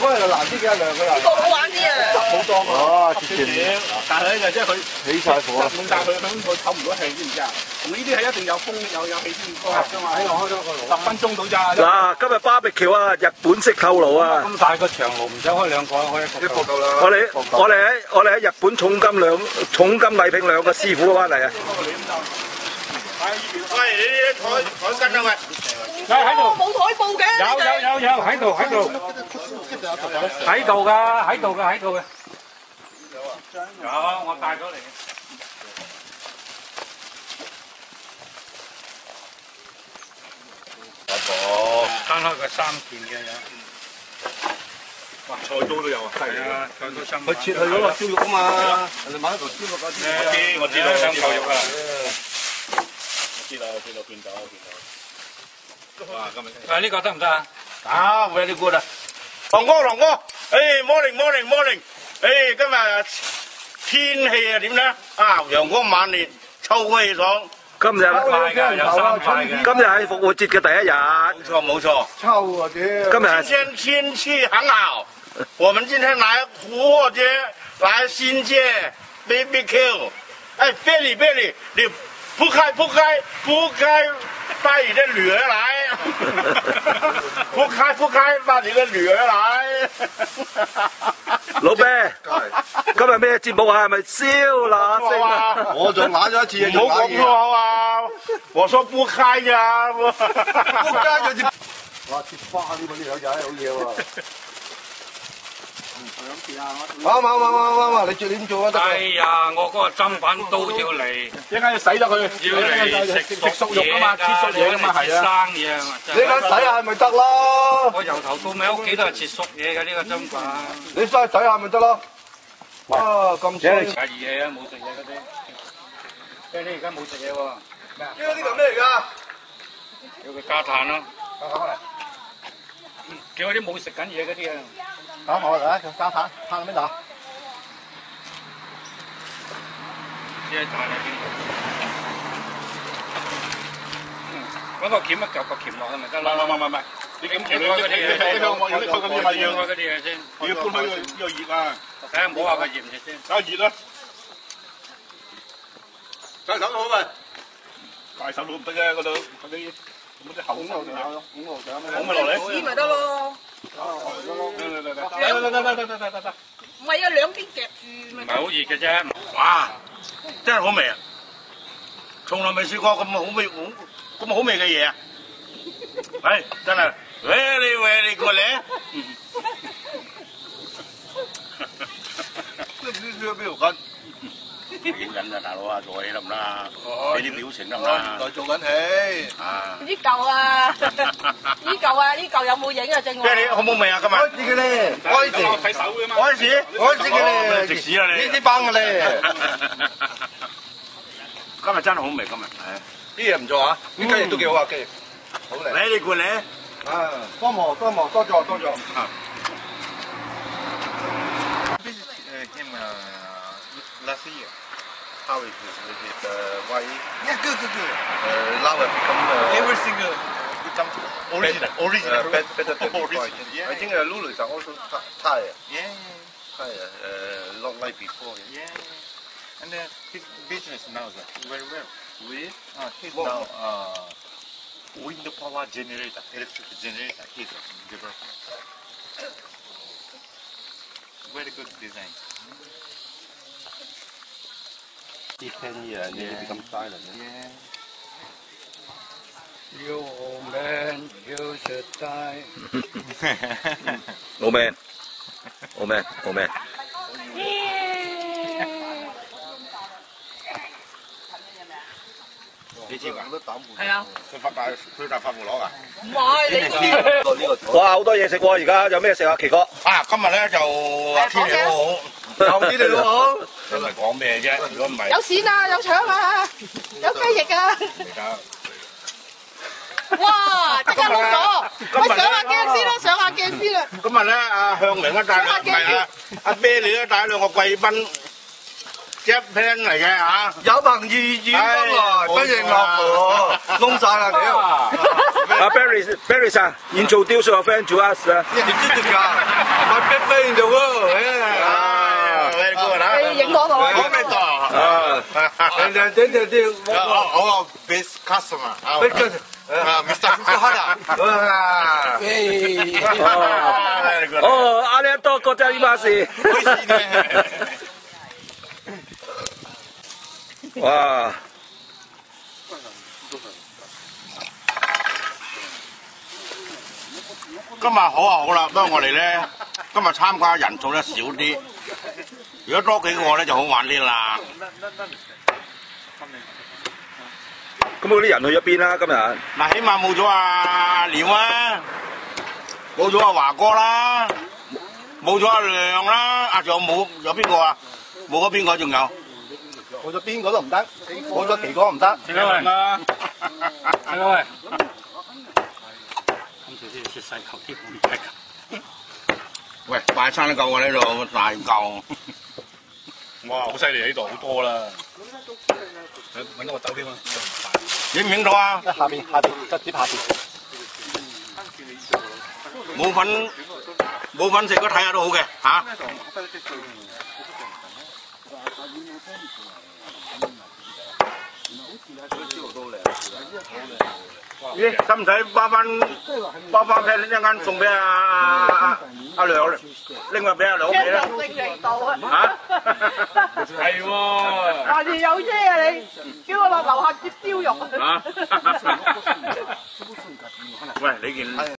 嗰日就難啲嘅，兩個人呢個好玩啲啊！好多哦，接住但係咧就即係佢起晒火啦。咁但係佢佢佢唞唔到氣，知唔知啊？同呢啲係一定有風有有氣先高㗎嘛。喺度開咗個爐十分鐘到咋？嗱，今日巴比橋啊，日本式透爐啊！咁大個長爐唔使開兩個，開一個。一個夠啦。我哋我哋喺我哋喺日本重金兩重金禮聘兩個師傅翻嚟啊！喂，你啲台台根啊喂！喺度，冇台布嘅，有有有有喺度喺度，喺度噶喺度噶喺度嘅。有，我帶咗嚟。攤開佢三件嘅有。哇，菜刀都有啊！係啊，佢都新。佢切去嗰個燒肉啊嘛，人哋買一嚿燒肉嗰啲。我知我知道兩嚿肉啊！我知道知道見到見到。哇，今日啊，呢個得唔得啊？啊，very good 啊！龍哥龍哥，誒 morning morning morning，誒今日天氣啊點咧？啊，陽光猛烈，秋氣爽。今日。今日係復活節嘅第一日，冇錯冇錯。秋啊屌！今日今天天氣很好，我們今天來復活節來新界 BBQ。哎，Billy Billy，你不開不開不開，帶 你的女兒來，鋪開鋪開，帶你的女兒來。老啤，今日咩節目啊？係咪燒乸聲啊？我仲揦咗一次，唔好講粗口啊！我說不開呀，仆街咗隻。哇！切花呢個呢友仔好嘢喎。啱啱啱啱啱啊！你最點做啊？得哎呀，我嗰個砧板刀要嚟，一陣間要洗咗佢，要嚟食食熟肉啊嘛，切熟嘢啊嘛，係啊。生嘢啊嘛。你咁洗下咪得咯？我由頭到尾屋企都係切熟嘢嘅呢個砧板。你晒洗下咪得咯。哇，咁衰！係熱嘢啊，冇食嘢嗰啲。即係你而家冇食嘢喎，呢個呢個咩嚟㗎？叫佢加炭咯。叫嗰啲冇食緊嘢嗰啲啊。đó họ rồi đó cao thẳng thẳng mới đỏ chưa chọn lại có có kiếm mà cậu có kiếm nó cái tao mà mà mà mà đi kiếm kiếm cái đi cái cái mà cái không? Cái dương cái đi cái dương cái hơi cái gì mà cái cái vào cái gì xem cái gì đó. Cái sống cái rồi. Cái sống cái tới cái con cái con cái không cái hỏng cái hỏng cái hỏng cái đấy cái tao 唔係啊，兩邊夾住。唔係好熱嘅啫。哇，真係好味啊！從來未試過咁好味，咁咁好味嘅嘢啊！喂，真係，喂你喂你過嚟？哈哈哈！哈你你！你都要俾。影緊啊，大佬啊，做戲得唔得啊？哦你啲表情得唔我得啊？原來做緊戲。啊！呢嚿啊，呢嚿啊，呢嚿有冇影啊？正咩你好冇味啊？今日開始嘅咧，開始，睇手嘅嘛。開始，開始嘅咧，食屎啊你！呢啲班嘅咧，今日真係好味，今日係。啲嘢唔錯啊，啲雞翼都幾好啊，雞翼，好靚。very good 咧。啊，多磨多磨多謝多咗。him uh, last year. How is it with his uh, wife? Yeah, good, good, good. Uh, now it become uh, Every single becomes original. uh, Original. better, better than before. Original, yeah. I think uh, Lulu is also tired, Yeah, tired, uh, not like before. yeah. And uh, his business now is uh, very well. Really? Uh, he's What- now uh, wind power generator, electric generator. He's a developer. Very good design. This After 10 years, yeah. they become silent. Yeah. You old man, you should die. old man. Old man, old man. 你知㗎？係啊，佢發大佢大發胡攞㗎。唔係你呢個呢個哇，好多嘢食喎！而家有咩食啊？奇哥，啊，今日咧就天氣好好，有啲你都好。真係講咩啫？如果唔係有線啊，有腸啊，有雞翼啊，而家哇！即刻碌咗，喂，上下鏡先啦，上下鏡先啦。今日咧，阿向明咧帶兩唔係啊，阿啤你咧帶兩個貴賓一拼嚟嘅嚇，有憑意願將來，不亦樂乎，窿曬啦屌！阿 Barry Barry 生，現做雕塑 friend to us 啊！點知點㗎？咪逼飛做喎，誒！你影我我我咩度？啊！人哋啲啲我我 best customer 啊，Mr. 哦、ありがとうございます。哇！今日好啊好啦，不過我哋咧今日參加人數咧少啲，如果多幾個咧就好玩啲啦。咁嗰啲人去咗邊啦？今日嗱，起碼冇咗阿廖啊，冇咗阿華哥啦，冇咗阿亮啦，啊仲有冇有邊個啊？冇咗邊個仲有？冇咗邊個都唔得，冇咗奇哥唔得。食啦 喂，食啦喂。今次先切細球啲唔係喂，拜山都夠我呢度大嚿。哇，好犀利呢度好多啦。揾到個酒添啊！影唔影到啊？下邊下邊側碟下邊。冇份冇份食都睇下都好嘅嚇。咦，使唔使包翻包翻劈一間送俾阿阿阿梁拎去俾阿梁屋企咧？正嚟到啊！嚇，係喎。下次有車啊你，叫我落樓下接燒肉啊！喂，你件